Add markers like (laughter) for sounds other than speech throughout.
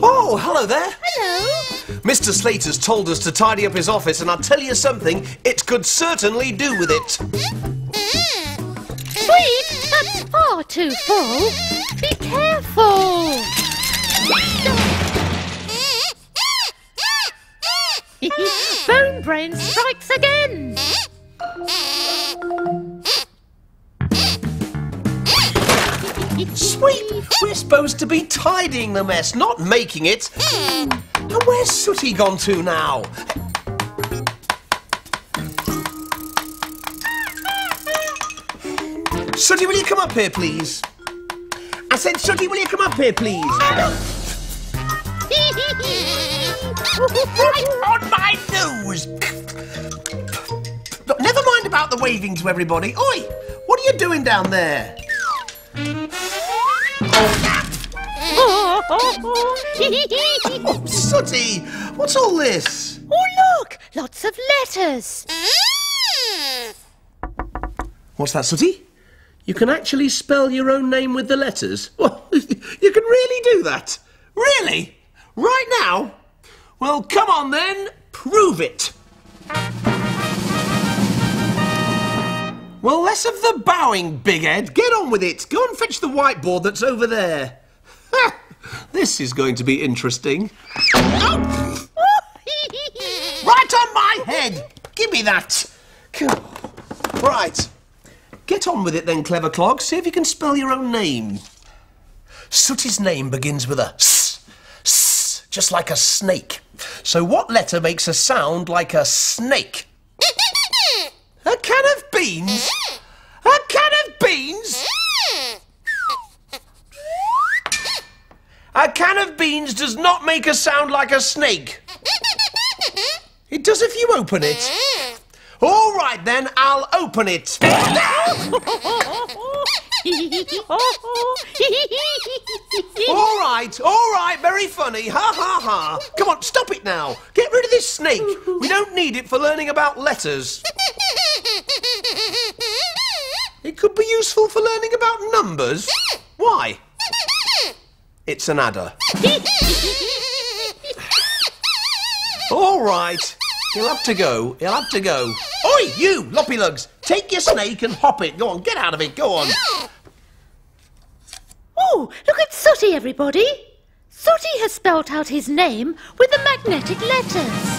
Oh, hello there. Hello. Mr. Slater's told us to tidy up his office, and I'll tell you something, it could certainly do with it. Sweep, that's far too full. Be careful. (laughs) Bone Brain strikes again. Sweep, we're supposed to be tidying the mess, not making it. And where's Sooty gone to now? Sooty, will you come up here, please? I said, Sooty, will you come up here, please? on my nose! Never mind about the waving to everybody. Oi, what are you doing down there? Oh, Sooty, what's all this? Oh, look! Lots of letters. What's that, Sooty? You can actually spell your own name with the letters? (laughs) Well, you can really do that? Really? Right now? Well, come on then, prove it. Well, less of the bowing, Big Ed. Get on with it. Go and fetch the whiteboard that's over there. this is going to be interesting. Oh! (laughs) Right on my head! Give me that! Right. Get on with it then, clever clog. See if you can spell your own name. Sooty's name begins with a s, s, just like a snake. So what letter makes a sound like a snake? A can of beans? A can of beans? A can of beans does not make a sound like a snake. It does if you open it. All right then, I'll open it. All right, all right, very funny. Ha ha ha. Come on, stop it now. Get rid of this snake. We don't need it for learning about letters. It could be useful for learning about numbers. Why? It's an adder. All right. He'll have to go. He'll have to go. Oi, you, Loppy Lugs. Take your snake and hop it. Go on, get out of it. Go on. Oh, look at Sooty, everybody. Sooty has spelt out his name with the magnetic letters.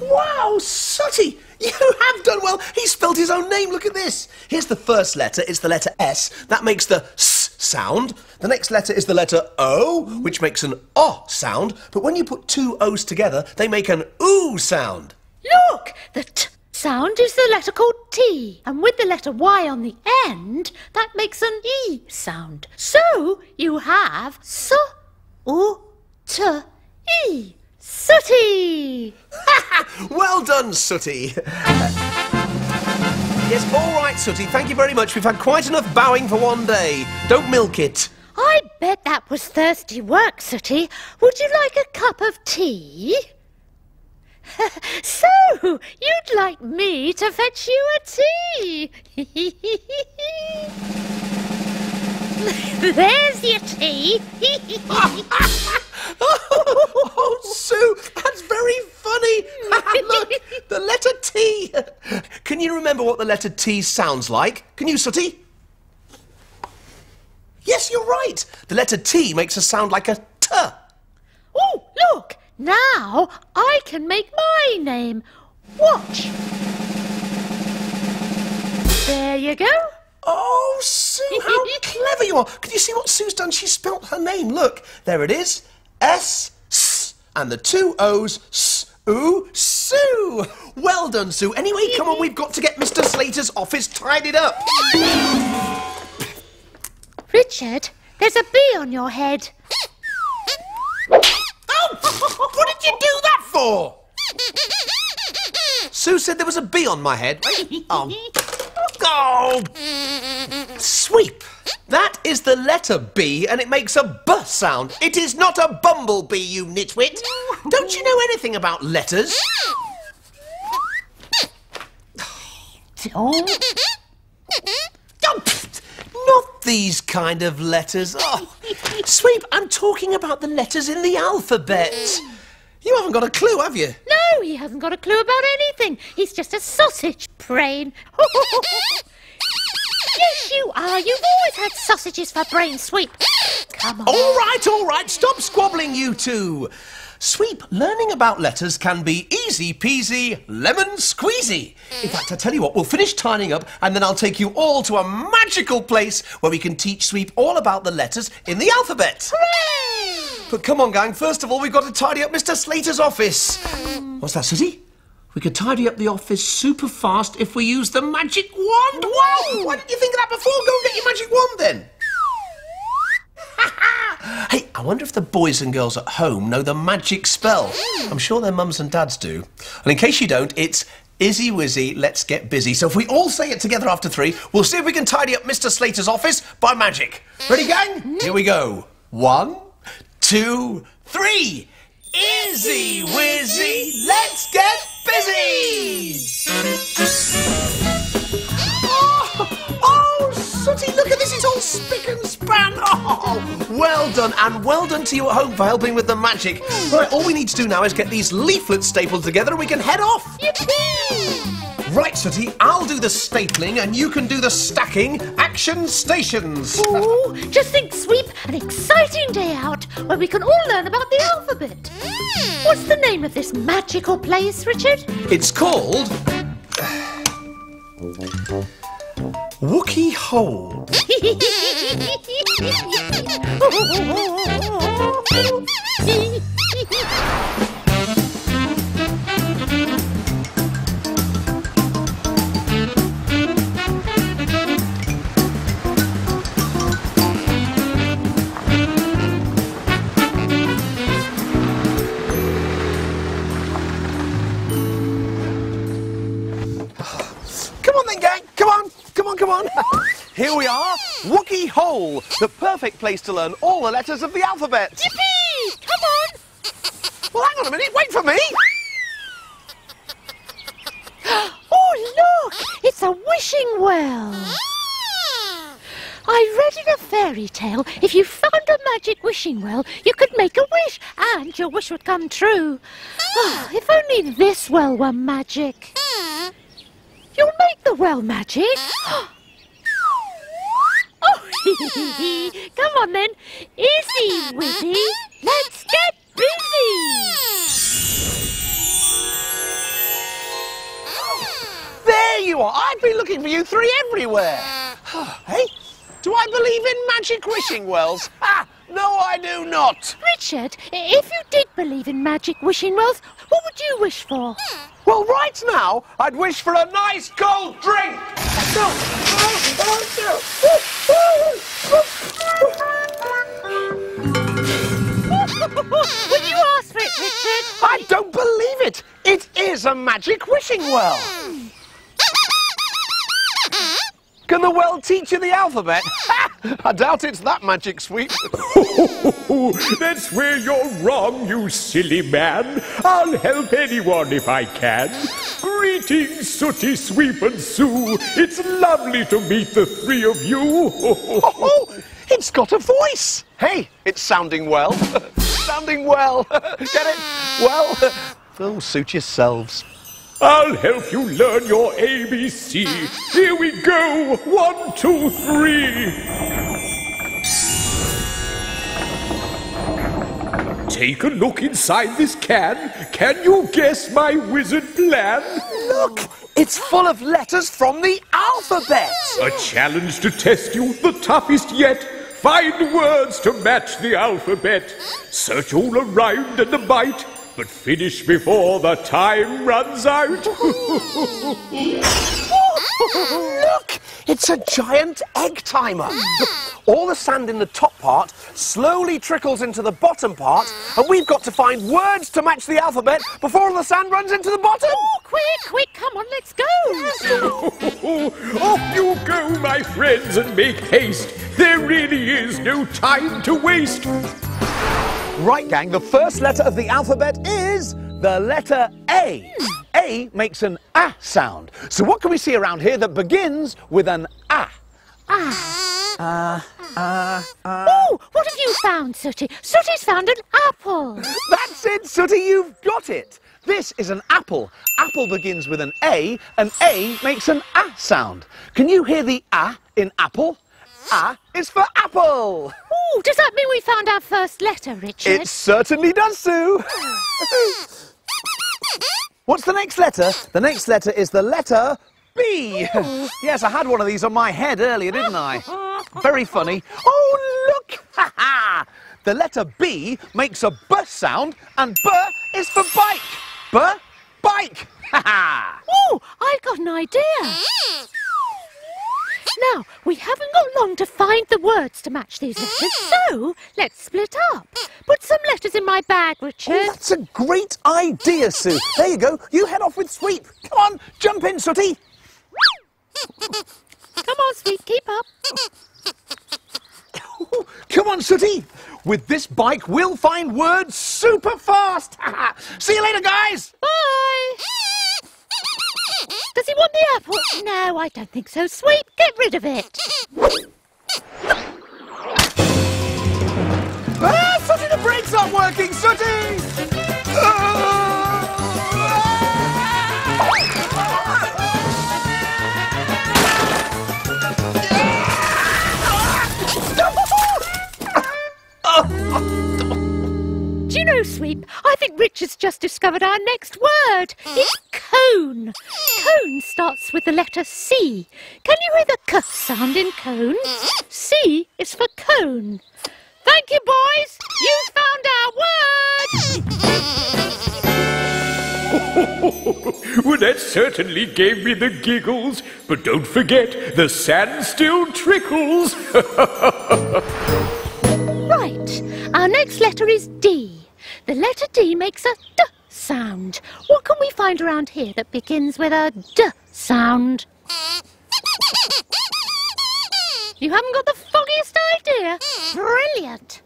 (laughs) wow, Sooty, you have done well. He spelled his own name. Look at this. Here's the first letter. It's the letter S. That makes the S sound. The next letter is the letter O, which makes an O sound. But when you put two O's together, they make an OO sound. Look, the T sound is the letter called T, and with the letter Y on the end, that makes an E sound. So you have S, O, T, E. Sooty! (laughs) well done, Sooty. yes, all right, Sooty. Thank you very much. We've had quite enough bowing for one day. Don't milk it. I bet that was thirsty work, Sooty. Would you like a cup of tea? (laughs) so, you'd like me to fetch you a tea? (laughs) There's your tea. (laughs) oh, Soo, that's very funny. (laughs) Look, the letter T. Can you remember what the letter T sounds like? Can you, Sooty? Yes, you're right. The letter T makes a sound like a T. oh, look! Now I can make my name. Watch. There you go. Oh, Soo, how clever you are. Can you see what Soo's done? She spelt her name. Look, there it is. S, S, and the two O's, S, Oo, Soo. Well done, Soo. Anyway, come on, we've got to get Mr. Slater's office tidied up. Richard, there's a bee on your head. Oh, what did you do that for? Soo said there was a bee on my head. (laughs) Oh. Oh. Sweep. That is the letter B and it makes a B sound. It is not a bumblebee, you nitwit. Don't you know anything about letters? Oh, Oh, pfft, not these kind of letters. Oh. Sweep, I'm talking about the letters in the alphabet. You haven't got a clue, have you? No, he hasn't got a clue about anything. He's just a sausage brain. (laughs) yes, you are. You've always had sausages for brain sweep. Come on. All right, all right. Stop squabbling, you two. Sweep, learning about letters can be easy peasy, lemon squeezy. In fact, I tell you what, we'll finish tidying up and then I'll take you all to a magical place where we can teach Sweep all about the letters in the alphabet. Hooray! But come on, gang, first of all, we've got to tidy up Mr. Slater's office. What's that, Susie? We could tidy up the office super fast if we use the magic wand. Wow! Why didn't you think of that before? Go and get your magic wand then. (laughs) hey, I wonder if the boys and girls at home know the magic spell. I'm sure their mums and dads do. And in case you don't, it's Izzy Wizzy, let's get busy. So if we all say it together after three, we'll see if we can tidy up Mr. Slater's office by magic. Ready, gang? Here we go. One, two, three. Izzy Wizzy, let's get busy! Oh, oh, Sooty, look at this. It's all spick and span. Oh, oh, oh, well done. And well done to you at home for helping with the magic. Right, all we need to do now is get these leaflets stapled together and we can head off. Yippee! Right, Sooty, I'll do the stapling and you can do the stacking. Action stations. Ooh, just think, Sweep, an exciting day out where we can all learn about the alphabet. What's the name of this magical place, Richard? It's called. Wookey Hole. (laughs) Come on then, gang. Come on. Come on, come on. (laughs) Here we are, Wookey Hole, the perfect place to learn all the letters of the alphabet. Yippee! Come on! Well, hang on a minute. Wait for me. (gasps) Oh, look! It's a wishing well. I read in a fairy tale if you found a magic wishing well, you could make a wish and your wish would come true. (sighs) Ah, if only this well were magic. You'll make the well magic. (gasps) Oh, (laughs) come on then. Izzy, Wizzy. Let's get busy. There you are. I've been looking for you three everywhere. (sighs) hey, do I believe in magic wishing wells? Ha! (laughs) Ah, no, I do not. Richard, if you did believe in magic wishing wells, what would you wish for? Hmm. Well, right now, I'd wish for a nice cold drink. No. would you ask for it, Richard? I don't believe it. It is a magic wishing well. Can the well teach you the alphabet? (laughs) I doubt it's that magic sweep. That's where you're wrong, you silly man. I'll help anyone if I can. Greetings, Sooty, Sweep, and Soo. It's lovely to meet the three of you. (laughs) Oh, oh, it's got a voice. Hey, it's sounding well. (laughs) sounding well. Get it? Well, oh, suit yourselves. I'll help you learn your ABC. Here we go. One, two, three. Take a look inside this can. Can you guess my wizard plan? Look, it's full of letters from the alphabet. A challenge to test you, the toughest yet. Find words to match the alphabet. Search all around and a bite, but finish before the time runs out. (laughs) Look, it's a giant egg timer. All the sand in the top part slowly trickles into the bottom part, and we've got to find words to match the alphabet before all the sand runs into the bottom. Oh, quick, quick, come on, let's go. (laughs) Off you go, my friends, and make haste. There really is no time to waste. Right, gang, the first letter of the alphabet is the letter A. A makes an ah sound. So what can we see around here that begins with an ah? Ah, Oh, what have you found, Sooty? Sooty's found an apple. That's it, Sooty, you've got it. This is an apple. Apple begins with an A, and A makes an A sound. Can you hear the A in apple? Ah, a is for apple. Oh, does that mean we found our first letter, Richard? It certainly does, Soo. What's the next letter? The next letter is the letter B. yes, I had one of these on my head earlier, didn't I? Very funny. Oh, look! Ha ha! The letter B makes a B sound, and B is for bike. B, bike. Ha ha! Oh, I've got an idea. Mm. Now, we haven't got long to find the words to match these letters, so let's split up. Put some letters in my bag, Richard. Oh, that's a great idea, Soo. There you go. You head off with Sweep. Come on, jump in, Sooty. Come on, Sweep, keep up. (laughs) Come on, Sooty. With this bike, we'll find words super fast. (laughs) See you later, guys. Bye. Does he want the apple? No, I don't think so. Sweep, get rid of it. Ah, Sooty, the brakes aren't working, Sooty! Do (laughs) (laughs) know, Sweep, I think Richard's just discovered our next word. It's cone. Cone starts with the letter C. Can you hear the K sound in cone? C is for cone. Thank you, boys. You found our word. (laughs) Well, that certainly gave me the giggles. But don't forget, the sand still trickles. (laughs) Right. Our next letter is D. The letter D makes a D sound. What can we find around here that begins with a D sound? You haven't got the foggiest idea? Brilliant.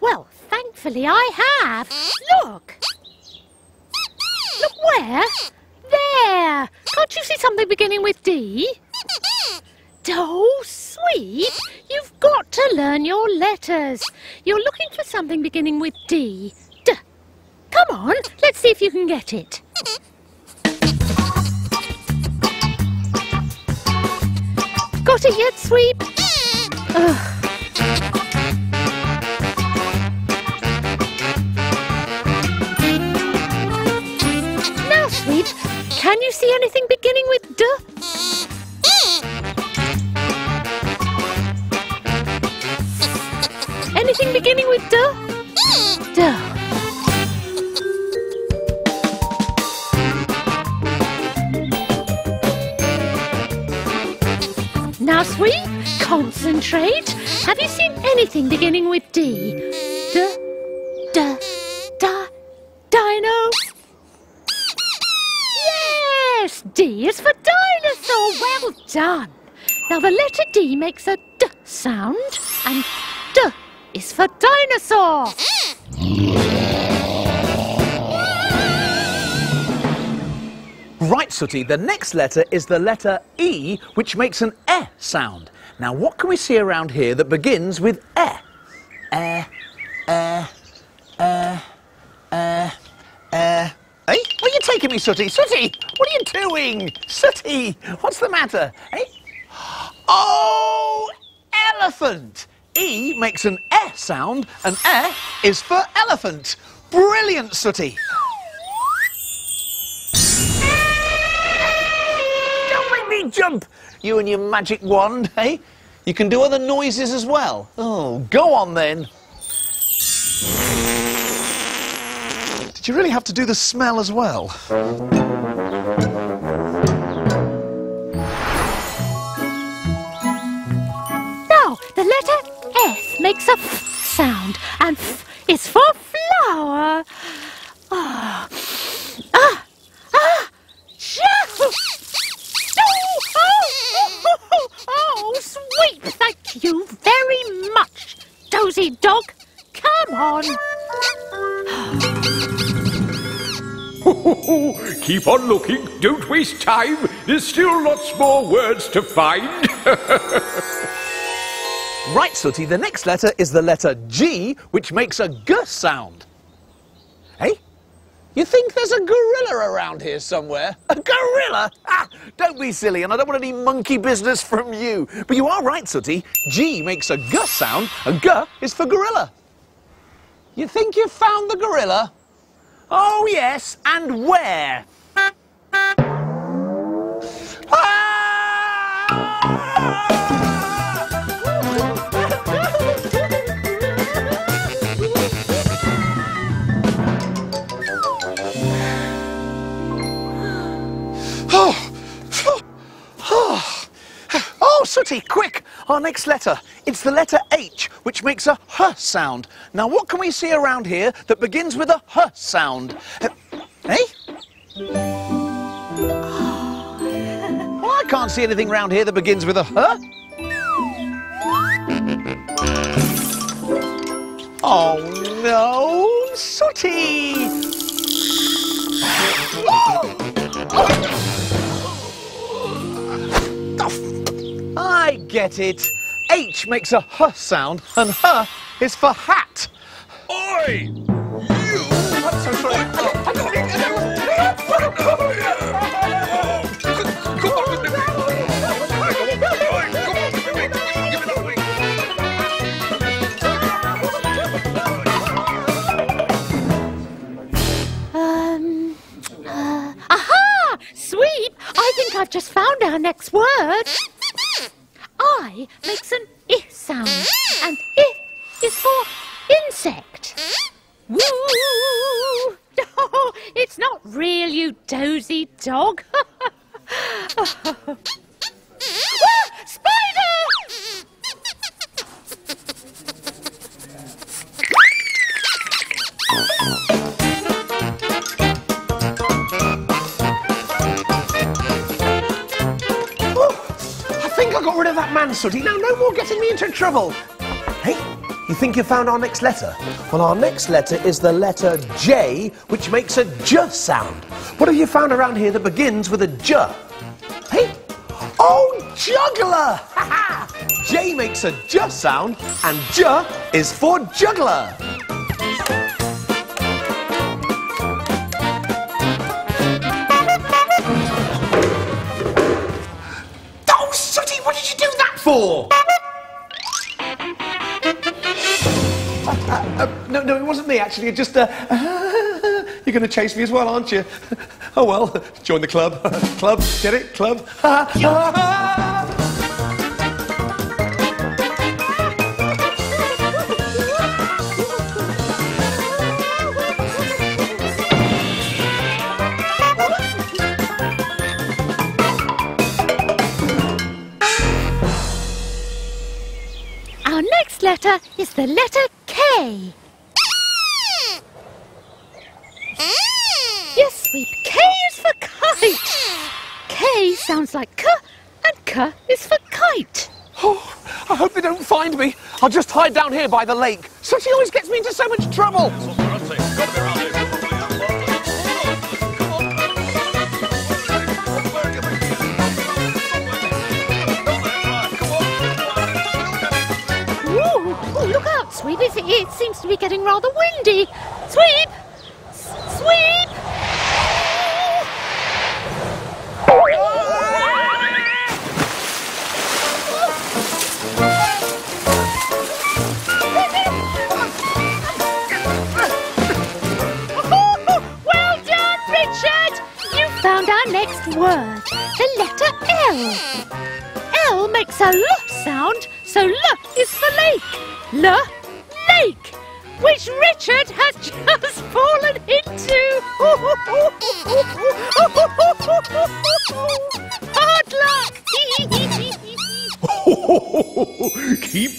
Well, thankfully I have. Look. Look where? There. Can't you see something beginning with D? Oh, Sweep. You've got to learn your letters. You're looking for something beginning with D. D. Come on, let's see if you can get it. Got it yet, Sweep? Ugh. Now, Sweep, can you see anything beginning with D? Anything beginning with D? D. Now, Sweep, concentrate. Have you seen anything beginning with D? D, D, da, dino. Yes, D is for dinosaur. Well done. Now, the letter D makes a D sound, and D is for dinosaur. Right, Sooty, the next letter is the letter E, which makes an E sound. Now, what can we see around here that begins with E? Eh, eh, eh, eh, eh. Hey, where are you taking me, Sooty? Sooty, what are you doing? Sooty, what's the matter? Hey? (gasps) Oh, elephant! E makes an E sound, and E is for elephant. Brilliant, Sooty. Don't make me jump! You and your magic wand, (laughs) eh? You can do other noises as well. Oh, go on then. Did you really have to do the smell as well? Makes a F sound, and F is for flower. Ah, ah, ah! Oh, oh, oh, oh, Sweep, thank you very much, dozy dog. Come on. (laughs) Keep on looking. Don't waste time. There's still lots more words to find. (laughs) Right, Sooty, the next letter is the letter G, which makes a G sound. Hey? You think there's a gorilla around here somewhere? A gorilla? Ah, don't be silly, and I don't want any monkey business from you. But you are right, Sooty. G makes a G sound, and G is for gorilla. You think you've found the gorilla? Oh, yes, and where? Sooty, quick! Our next letter. It's the letter H, which makes a H sound. Now, what can we see around here that begins with a H sound? Uh, eh? (sighs) Well, I can't see anything around here that begins with a H. Oh, no! Sooty! (gasps) I get it. H makes a H sound, and H is for hat. Oi! I'm so sorry. Um. Uh, aha! Sweep! I think I've just found our next word. I makes an I sound, and I is for insect. Woo! Oh, it's not real, you dozy dog. (laughs) Ah, spider! I got rid of that man, Sooty. Now, no more getting me into trouble. Hey, you think you found our next letter? Well, our next letter is the letter J, which makes a J sound. What have you found around here that begins with a J? Hey? Oh, juggler! (laughs) J makes a J sound, and J is for juggler. Did you do that for? Uh, no, no, it wasn't me actually. It just, uh, (laughs) you're going to chase me as well, aren't you? (laughs) Oh well, join the club. (laughs) club, get it? Club. Is the letter K. Yes, sweep. K is for kite. K sounds like K, and K is for kite. Oh, I hope they don't find me. I'll just hide down here by the lake. Sooty always gets me into so much trouble. It, seems to be getting rather windy. Sweep! S- Sweep!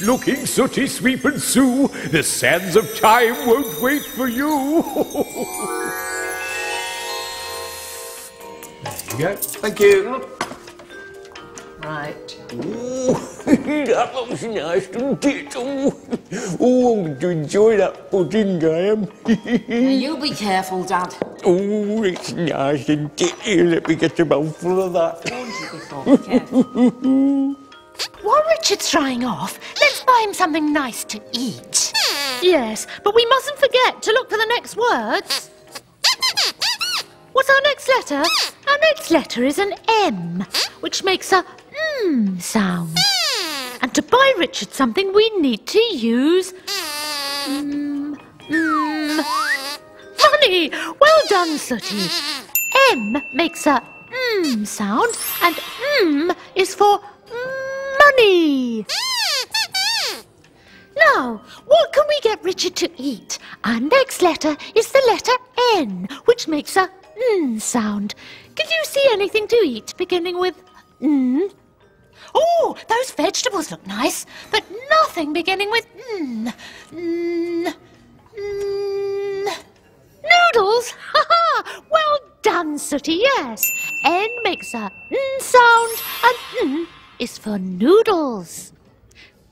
Looking, Sooty, Sweep, and Soo. The sands of time won't wait for you. (laughs) there you go. Thank you. Right. (laughs) that looks nice, doesn't it? Oh, oh, I'm going to enjoy that pudding, I am. (laughs) You be careful, Dad. oh, it's nice, isn't it? Here, let me get a mouthful of that. Warned you before, be careful. While Richard's drying off, let's buy him something nice to eat. Yes, but we mustn't forget to look for the next words. What's our next letter? Our next letter is an M, which makes a mm sound. And to buy Richard something, we need to use mm, mm, money. Well done, Sooty. M makes a mm sound, and mm is for money. Now, what can we get Richard to eat? Our next letter is the letter N, which makes a n sound. Can you see anything to eat beginning with n? Oh, those vegetables look nice, but nothing beginning with n. N. N. Noodles? (laughs) Ha ha! Well done, Sooty, yes. N makes a n sound, and n is for noodles.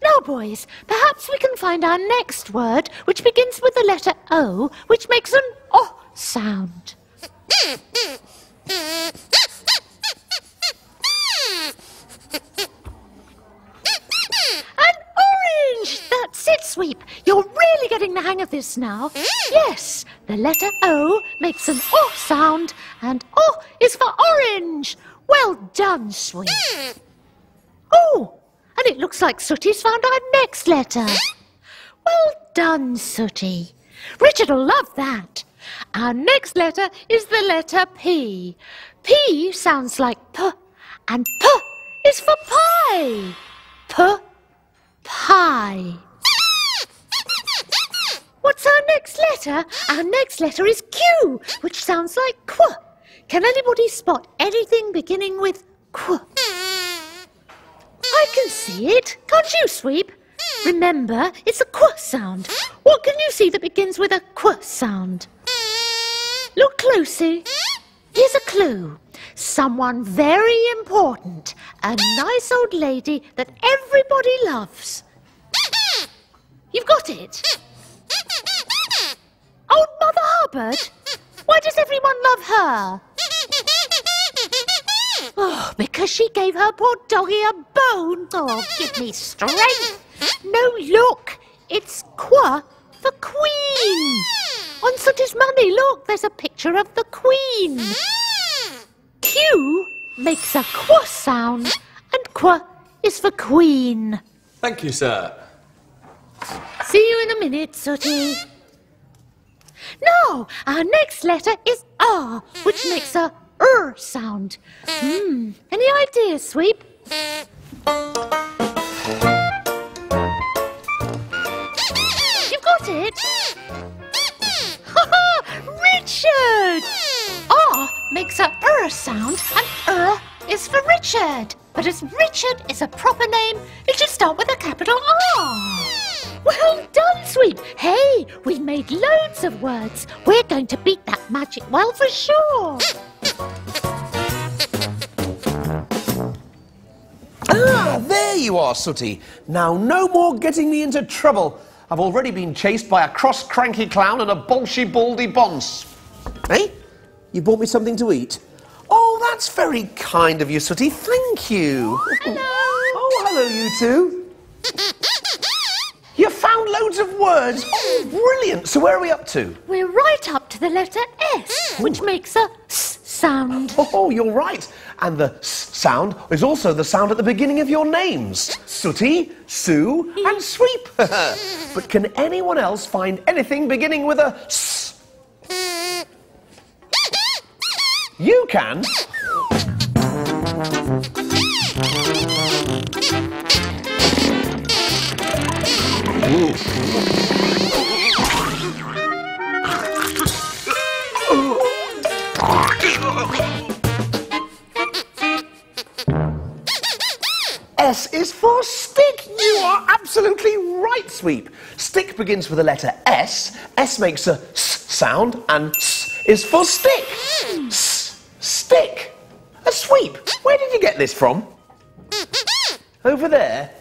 Now, boys, perhaps we can find our next word, which begins with the letter O, which makes an O sound. An orange! That's it, Sweep. You're really getting the hang of this now. Yes, the letter O makes an O sound, and O is for orange. Well done, Sweep. Oh, and it looks like Sooty's found our next letter. Well done, Sooty. Richard'll love that. Our next letter is the letter P. P sounds like P, and P is for pie. P, pie. What's our next letter? Our next letter is Q, which sounds like Qu. Can anybody spot anything beginning with Qu? I can see it. Can't you, Sweep? Remember, it's a Qu sound. What can you see that begins with a Qu sound? Look closely. Here's a clue. Someone very important. A nice old lady that everybody loves. You've got it. Old Mother Hubbard? Why does everyone love her? Oh, because she gave her poor doggy a bone. Oh, give me strength. No, look. It's Qua for Queen. On Sooty's money, look, there's a picture of the Queen. Q makes a Qua sound, and Qua is for Queen. Thank you, sir. See you in a minute, Sooty. No, our next letter is R, which makes a R sound. Hmm, any ideas, Sweep? You've got it? Ha ha! Richard! R makes a R sound, and R is for Richard. But as Richard is a proper name, it should start with a capital R. Well done, Sweep. Hey, we've made loads of words. We're going to beat that magic well for sure. Ah, there you are, Sooty. Now, no more getting me into trouble. I've already been chased by a cross cranky clown and a bolshy baldy bonce. Hey, you bought me something to eat? Oh, that's very kind of you, Sooty. Thank you. Hello. (laughs) Oh, hello, you two. (laughs) You found loads of words. Oh, brilliant. So where are we up to? We're right up to the letter S, which makes a S sound. Oh, you're right. And the s sound is also the sound at the beginning of your names. Sooty, Soo, and Sweep. (laughs) but can anyone else find anything beginning with a s? You can. S is for stick. You are absolutely right, Sweep. Stick begins with the letter S. S makes a S sound, and S is for stick. S, stick. A sweep. Where did you get this from? Over there.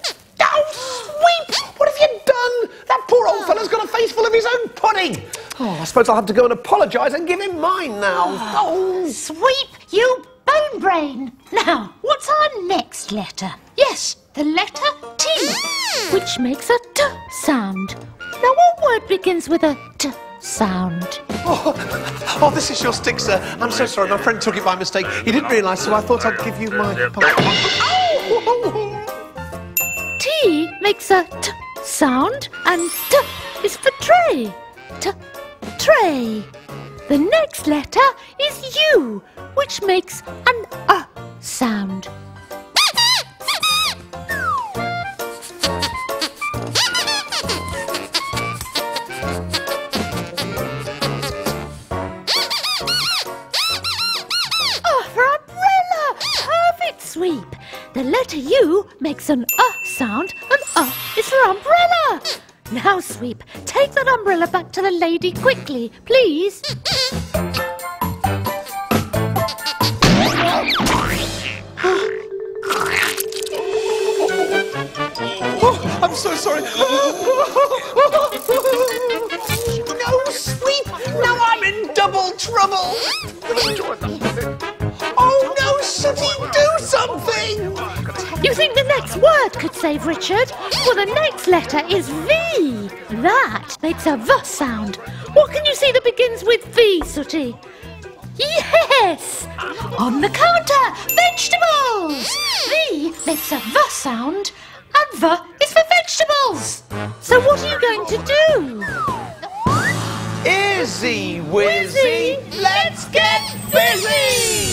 Oh, Sweep! What have you done? That poor old fella's got a face full of his own pudding. Oh, I suppose I'll have to go and apologise and give him mine now. Oh, oh. Sweep, you bone brain. Now, what's our next letter? Yes, the letter T, which makes a T sound. Now, what word begins with a T sound? Oh, (laughs) oh, this is your stick, sir. I'm so sorry. My friend took it by mistake. He didn't realise, so I thought I'd give you my. T makes a T sound, and T is for tray. T, tray. The next letter is U, which makes an A sound. Oh, for umbrella! Perfect sweep. The letter U makes an uh sound, and uh is for umbrella. Now, sweep, take that umbrella back to the lady quickly, please. Oh, I'm so sorry. no, sweep! Now I'm in double trouble! Oh no, Sooty, do something! You think the next word could save Richard? Well, the next letter is V. That makes a V sound. What can you see that begins with V, Sooty? Yes! On the counter, vegetables! V makes a V sound, and V is for vegetables. So what are you going to do? Izzy Wizzy, let's get busy!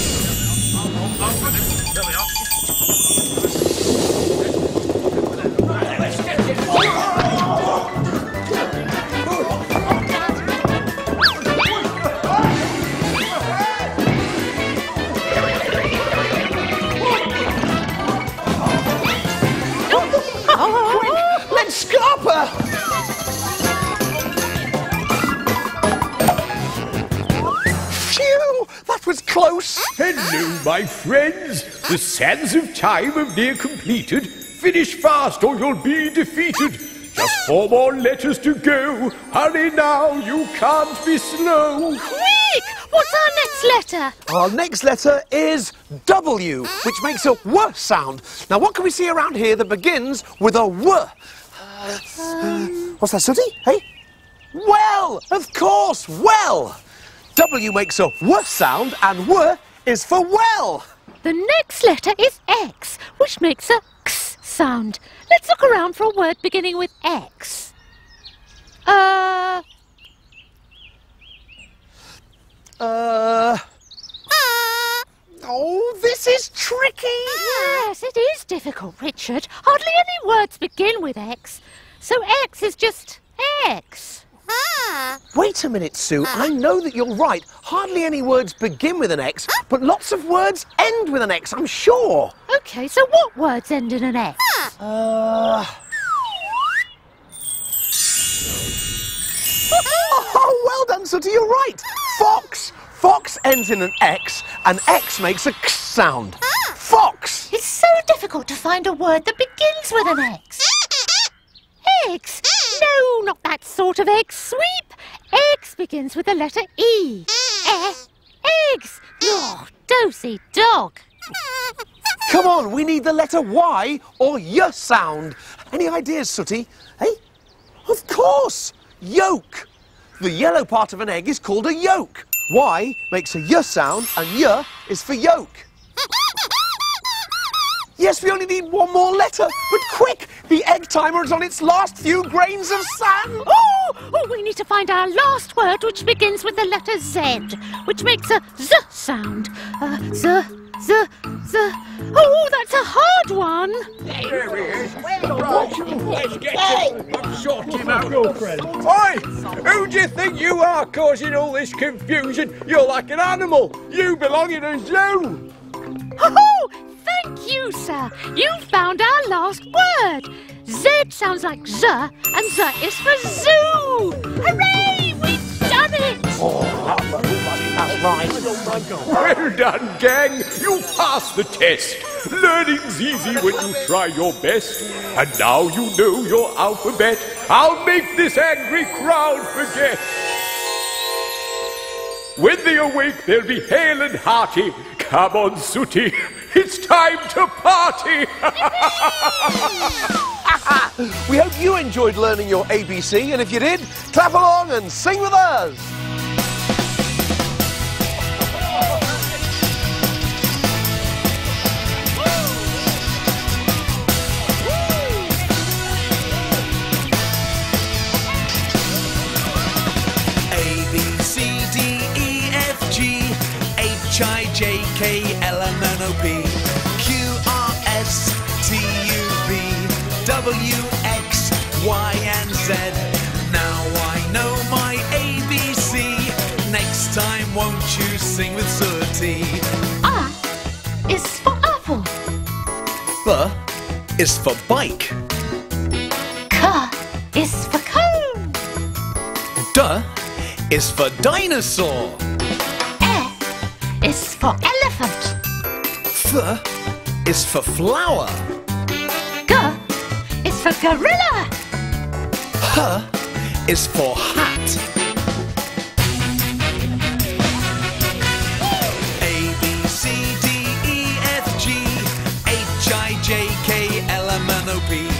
Close. Hello, my friends. The sands of time have near completed. Finish fast or you'll be defeated. Just four more letters to go. Hurry now, you can't be slow. Quick! What's our next letter? Our next letter is W, which makes a W sound. Now, what can we see around here that begins with a W? Uh, what's that, Sooty? Hey? Well, of course, well. W makes a W sound, and W is for well. The next letter is X, which makes a X sound. Let's look around for a word beginning with X. Uh, Uh. Oh, this is tricky. yes, it is difficult, Richard. Hardly any words begin with X. So X is just X. Wait a minute, Soo. Ah. I know that you're right. Hardly any words begin with an X, but lots of words end with an X, I'm sure. Okay, so what words end in an X? Uh. Oh, well done, Sooty, you're right. Fox. Fox ends in an X, and X makes a X sound. Fox. It's so difficult to find a word that begins with an X. X? No, not that sort of egg Sweep. Eggs begins with the letter E. E. Eggs. Oh, dosey dog. Come on, we need the letter Y or Y sound. Any ideas, Sooty? Hey? Of course! Yolk. The yellow part of an egg is called a yolk. Y makes a Y sound, and Y is for yolk. Yes, we only need one more letter. But quick, the egg timer is on its last few grains of sand. Oh, oh, we need to find our last word, which begins with the letter Z, which makes a Z sound. Uh, Z, Z, Z. Oh, that's a hard one. There he is. Let's get him. I'm shot him out. Your friend. Oi! Who do you think you are causing all this confusion? You're like an animal. You belong in a zoo. Oh, thank you, sir. You found our last word. Z sounds like Z, and Z is for zoo. Hooray! We've done it! Oh, that's right. Well done, gang. You passed the test. Learning's easy when you try your best. And now you know your alphabet. I'll make this angry crowd forget. When they awake, they'll be hale and hearty. Come on, Sooty. It's time to party. (laughs) We hope you enjoyed learning your ABC, and if you did, clap along and sing with us. K, L, M, N, O, P, Q, R, S, T, U, V, W, X, Y, and Z. Now I know my ABC. Next time, won't you sing with Sooty? A is for apple. B is for bike. K is for cone. D is for dinosaur. For elephant. F is for flower. G is for gorilla. H is for hat. A, B, C, D, E, F, G, H, I, J, K, L, M, N, O, P,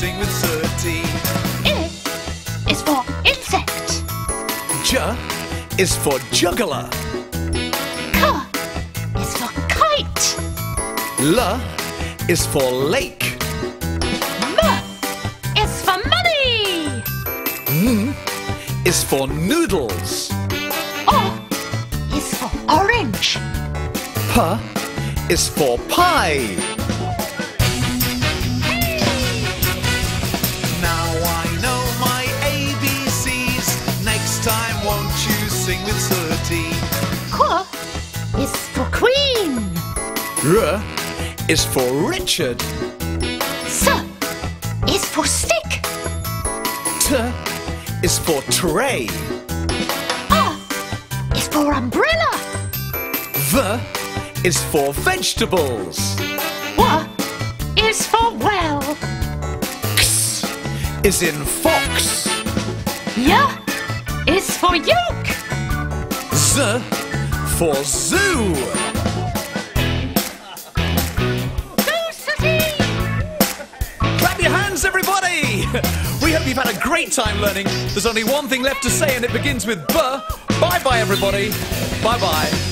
with Sooty? I is for insect. J is for juggler. K is for kite. L is for lake. M is for money. N Is for noodles. O is for orange. P is for pie. Sing with is for queen. R is for Richard. S is for stick. T is for tray. Ah, R is for umbrella. V is for vegetables. W is for well. X is in fox. Y is for yoke. Z for zoo. Clap your hands, everybody! We hope you've had a great time learning. There's only one thing left to say, and it begins with B. Bye bye, everybody. Bye bye.